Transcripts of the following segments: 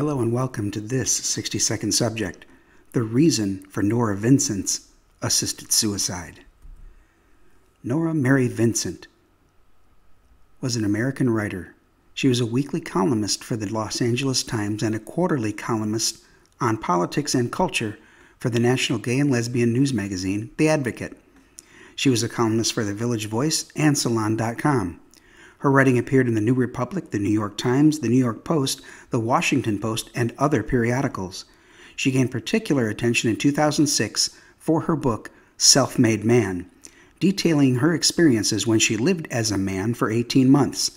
Hello and welcome to this 60 second subject the reason for Norah Vincent's assisted suicide. Norah Mary Vincent was an American writer. She was a weekly columnist for the Los Angeles Times and a quarterly columnist on politics and culture for the national gay and lesbian news magazine, The Advocate. She was a columnist for The Village Voice and Salon.com. Her writing appeared in the New Republic, the New York Times, the New York Post, the Washington Post, and other periodicals. She gained particular attention in 2006 for her book, Self Made Man, detailing her experiences when she lived as a man for 18 months.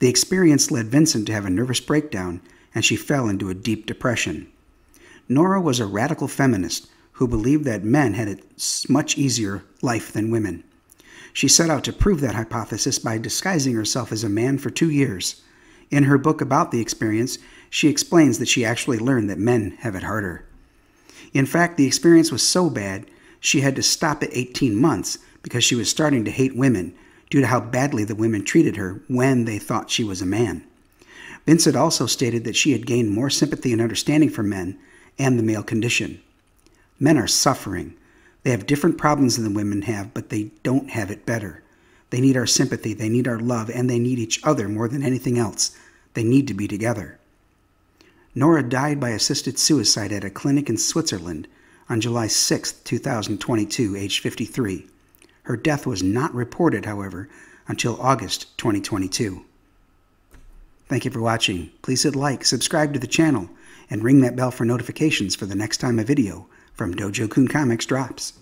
The experience led Vincent to have a nervous breakdown, and she fell into a deep depression. Norah was a radical feminist who believed that men had a much easier life than women. She set out to prove that hypothesis by disguising herself as a man for two years. In her book about the experience, she explains that she actually learned that men have it harder. In fact, the experience was so bad, she had to stop at 18 months because she was starting to hate women due to how badly the women treated her when they thought she was a man. Vincent also stated that she had gained more sympathy and understanding for men and the male condition. Men are suffering, they have different problems than the women have, but they don't have it better. They need our sympathy, they need our love, and they need each other more than anything else. They need to be together. Norah died by assisted suicide at a clinic in Switzerland on July 6, 2022, aged 53. Her death was not reported, however, until August 2022. Thank you for watching. Please hit like, subscribe to the channel, and ring that bell for notifications for the next time a video from Dojo Kun Comics drops.